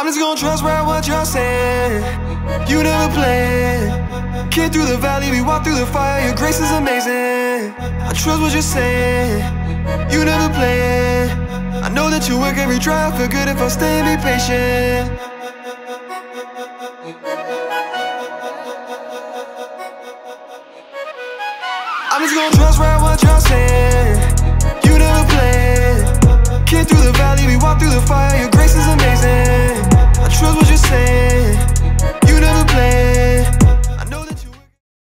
I'm just gonna trust right what you're saying. You never play. Kid through the valley, we walk through the fire. Your grace is amazing. I trust what you're saying. You never play. I know that you work every trial for good if I stay and be patient. I'm just gonna trust right.